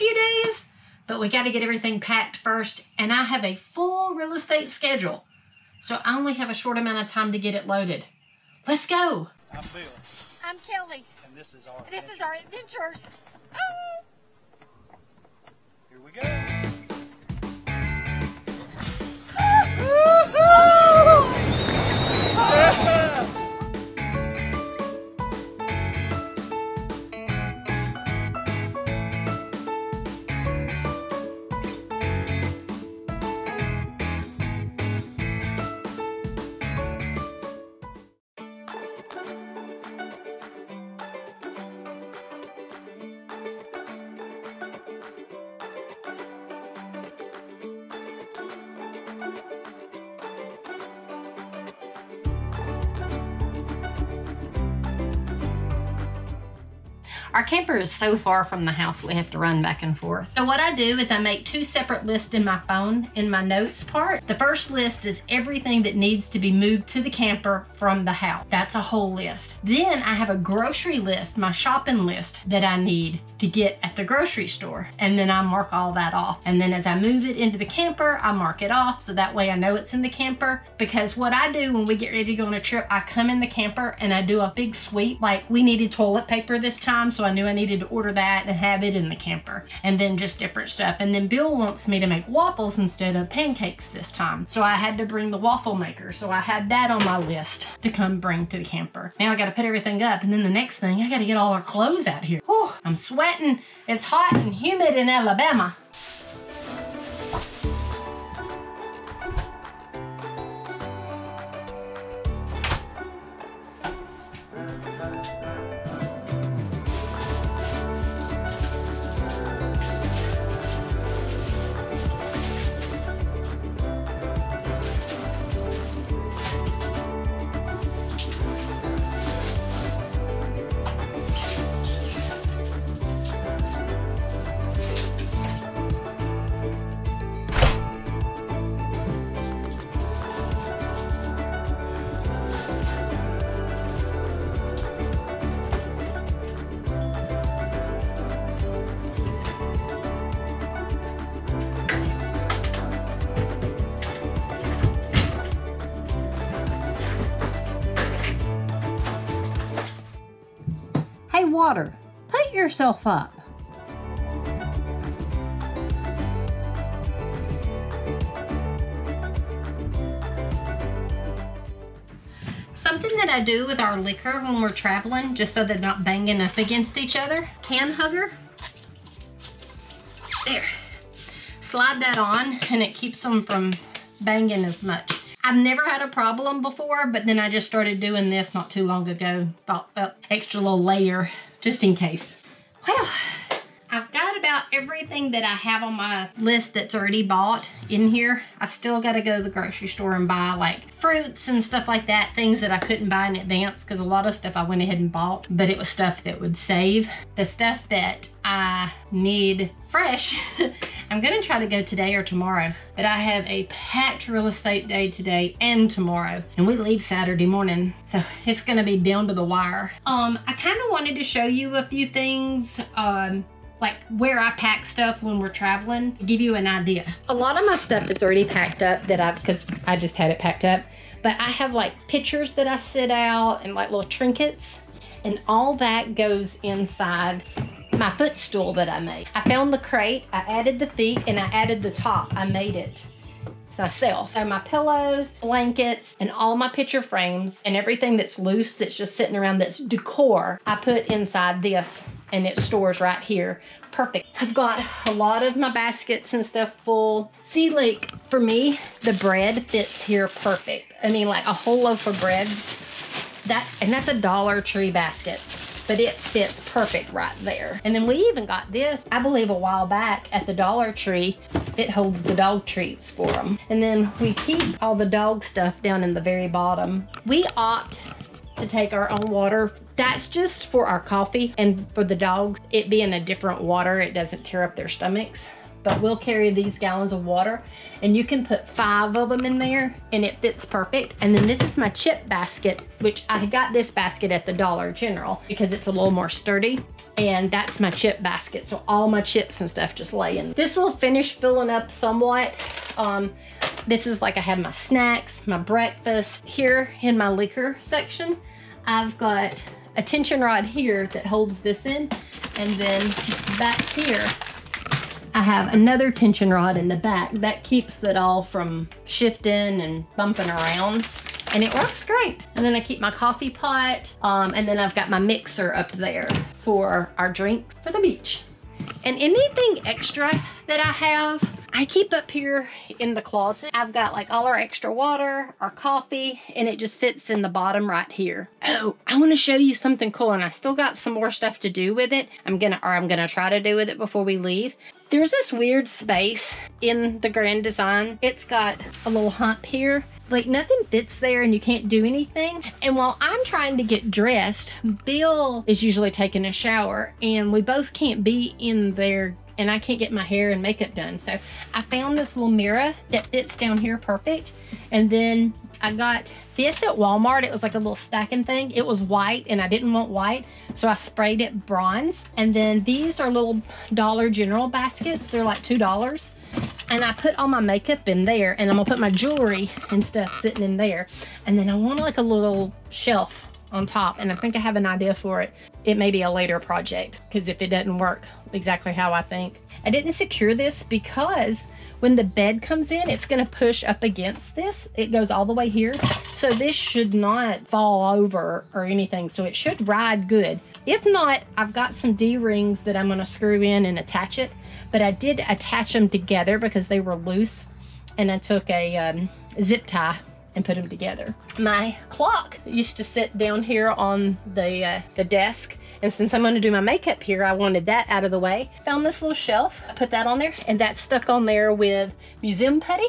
few days, but we got to get everything packed first. And I have a full real estate schedule. So I only have a short amount of time to get it loaded. Let's go. I'm Bill, I'm Kelley. and this is our. This is our adventures. Oh. Here we go. Our camper is so far from the house we have to run back and forth. So what I do is I make two separate lists in my phone in my notes part. The first list is everything that needs to be moved to the camper from the house. That's a whole list. Then I have a grocery list, my shopping list that I need to get at the grocery store. And then I mark all that off. And then as I move it into the camper, I mark it off so that way I know it's in the camper. Because what I do when we get ready to go on a trip, I come in the camper and I do a big sweep. Like we needed toilet paper this time, so I knew I needed to order that and have it in the camper. And then just different stuff. And then Bill wants me to make waffles instead of pancakes this time. So I had to bring the waffle maker. So I had that on my list to come bring to the camper. Now I gotta put everything up. And then the next thing, I gotta get all our clothes out here. Oh, I'm sweating. It's hot and humid in Alabama. Yourself up. Something that I do with our liquor when we're traveling, just so they're not banging up against each other, can hugger. There. Slide that on and it keeps them from banging as much. I've never had a problem before, but then I just started doing this not too long ago. Thought, extra little layer just in case. Well, I've got about everything that I have on my list that's already bought in here. I still got to go to the grocery store and buy like fruits and stuff like that, things that I couldn't buy in advance because a lot of stuff I went ahead and bought, but it was stuff that would save. The stuff that I need fresh, I'm to try to go today or tomorrow, but I have a packed real estate day today and tomorrow, and we leave Saturday morning, so it's to be down to the wire. Um, I kind of wanted to show you a few things, um, like where I pack stuff when we're traveling, give you an idea. A lot of my stuff is already packed up that I, because I just had it packed up, but I have like pictures that I sit out and like little trinkets, and all that goes inside my footstool that I made. I found the crate, I added the feet, and I added the top. I made it myself. So my pillows, blankets, and all my picture frames and everything that's loose that's just sitting around that's decor, I put inside this and it stores right here. Perfect. I've got a lot of my baskets and stuff full. See, like for me, the bread fits here perfect. I mean, like a whole loaf of bread. That and that's a Dollar Tree basket but it fits perfect right there. And then we even got this, I believe a while back at the Dollar Tree. It holds the dog treats for them. And then we keep all the dog stuff down in the very bottom. We opt to take our own water. That's just for our coffee and for the dogs, it being a different water, it doesn't tear up their stomachs. but we'll carry these gallons of water and you can put five of them in there and it fits perfect. And then this is my chip basket, which I got this basket at the Dollar General because it's a little more sturdy. And that's my chip basket. So all my chips and stuff just lay in. This will finish filling up somewhat. Um, this is like I have my snacks, my breakfast. Here in my liquor section, I've got a tension rod here that holds this in. And then back here, I have another tension rod in the back that keeps it all from shifting and bumping around and it works great. And then I keep my coffee pot um, and then I've got my mixer up there for our drink for the beach. And anything extra that I have, I keep up here in the closet. I've got like all our extra water, our coffee, and it just fits in the bottom right here. Oh, I want to show you something cool, and I still got some more stuff to do with it. I'm gonna, or I'm gonna try to do with it before we leave. There's this weird space in the Grand Design. It's got a little hump here like nothing fits there and you can't do anything. And while I'm trying to get dressed, Bill is usually taking a shower and we both can't be in there and I can't get my hair and makeup done. So I found this little mirror that fits down here perfect. And then I got this at Walmart. It was like a little stacking thing. It was white and I didn't want white. So I sprayed it bronze. And then these are little Dollar General baskets. They're like $2 and I put all my makeup in there and I'm gonna put my jewelry and stuff sitting in there and then I want like a little shelf on top and I think I have an idea for it. It may be a later project because if it doesn't work exactly how I think. I didn't secure this because when the bed comes in, it's gonna push up against this. It goes all the way here. So this should not fall over or anything. So it should ride good. If not, I've got some D-rings that I'm gonna screw in and attach it but I did attach them together because they were loose and I took a um, zip tie and put them together. My clock used to sit down here on the, uh, the desk and since I'm gonna do my makeup here, I wanted that out of the way. Found this little shelf, I put that on there and that's stuck on there with museum putty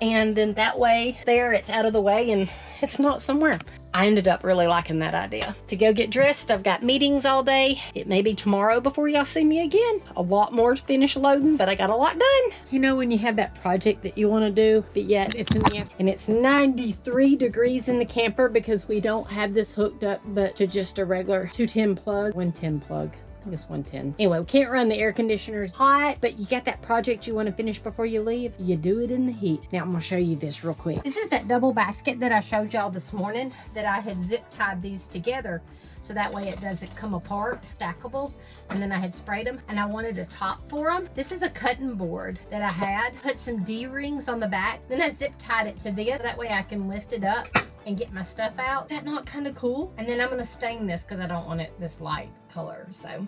and then that way there it's out of the way and it's not somewhere. I ended up really liking that idea. To go get dressed, I've got meetings all day. It may be tomorrow before y'all see me again. A lot more to finish loading, but I got a lot done. You know when you have that project that you want to do, but yet it's in the and it's 93 degrees in the camper because we don't have this hooked up but to just a regular 210 plug, 110 plug think it's 110. Anyway, we can't run the air conditioners hot, but you got that project you want to finish before you leave, you do it in the heat. Now I'm gonna show you this real quick. This is that double basket that I showed y'all this morning that I had zip tied these together so that way it doesn't come apart stackables and then I had sprayed them and I wanted a top for them this is a cutting board that I had put some d-rings on the back then I zip tied it to this that way I can lift it up and get my stuff out. Is that not kind of cool? And then I'm gonna stain this because I don't want it this light color. So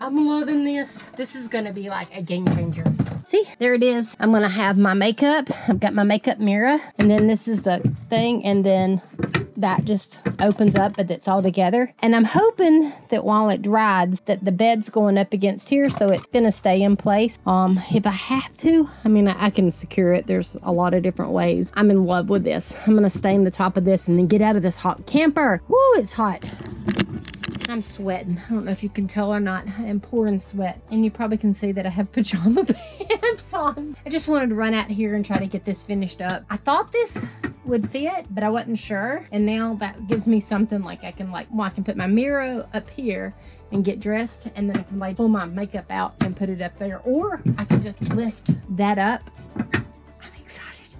I'm loving this. This is gonna be like a game changer. See, there it is. I'm gonna have my makeup. I've got my makeup mirror and then this is the thing and then that just opens up but it's all together and i'm hoping that while it dries that the bed's going up against here so it's gonna stay in place um if i have to i mean i, I can secure it there's a lot of different ways i'm in love with this i'm gonna stain the top of this and then get out of this hot camper Woo, it's hot I'm sweating. I don't know if you can tell or not. I am pouring sweat. And you probably can see that I have pajama pants on. I just wanted to run out here and try to get this finished up. I thought this would fit, but I wasn't sure. And now that gives me something like I can like, well, I can put my mirror up here and get dressed and then I can like pull my makeup out and put it up there. Or I can just lift that up. I'm excited.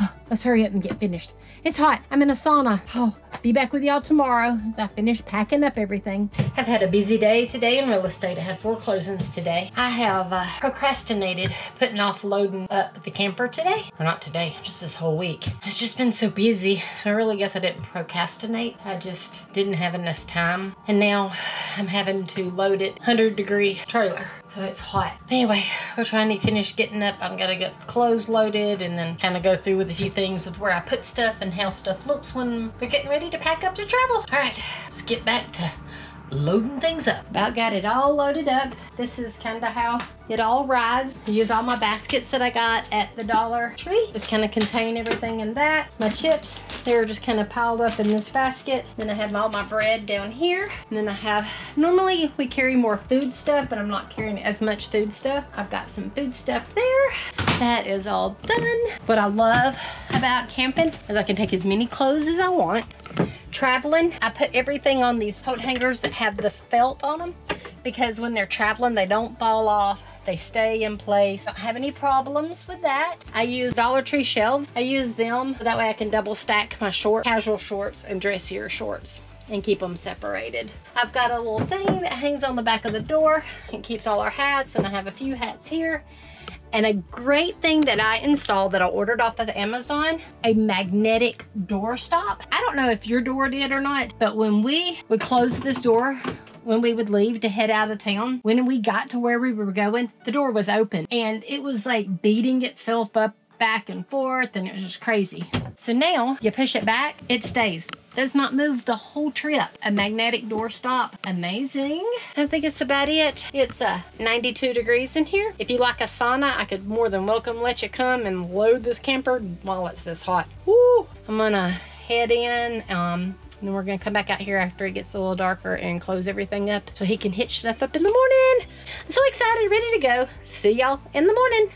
Oh, let's hurry up and get finished. It's hot. I'm in a sauna. Oh, be back with y'all tomorrow as I finish packing up everything. I've had a busy day today in real estate. I had four closings today. I have uh, procrastinated putting off loading up the camper today. Or not today, just this whole week. It's just been so busy. So I really guess I didn't procrastinate. I just didn't have enough time. And now I'm having to load it 100 degree trailer. It's hot. Anyway, we're trying to finish getting up. I'm gonna get clothes loaded and then kind of go through with a few things of where I put stuff and how stuff looks when we're getting ready to pack up to travel. All right, let's get back to loading things up. About got it all loaded up. This is kind of how it all rides. I use all my baskets that I got at the Dollar Tree. Just kind of contain everything in that. My chips, they're just kind of piled up in this basket. Then I have all my bread down here. And then I have, normally we carry more food stuff, but I'm not carrying as much food stuff. I've got some food stuff there. That is all done. What I love about camping is I can take as many clothes as I want. Traveling, I put everything on these coat hangers that have the felt on them because when they're traveling, they don't fall off. They stay in place. Don't have any problems with that. I use Dollar Tree shelves. I use them that way I can double stack my short, casual shorts and dressier shorts and keep them separated. I've got a little thing that hangs on the back of the door and keeps all our hats and I have a few hats here. And a great thing that I installed that I ordered off of Amazon, a magnetic door stop. I don't know if your door did or not, but when we would close this door, when we would leave to head out of town, when we got to where we were going, the door was open and it was like beating itself up back and forth and it was just crazy. So now you push it back, it stays. Does not move the whole trip. A magnetic door stop. Amazing. I think it's about it. It's uh, 92 degrees in here. If you like a sauna, I could more than welcome let you come and load this camper while it's this hot. Woo! I'm gonna head in. Um, and then we're gonna come back out here after it gets a little darker and close everything up so he can hitch stuff up in the morning. I'm so excited, ready to go. See y'all in the morning.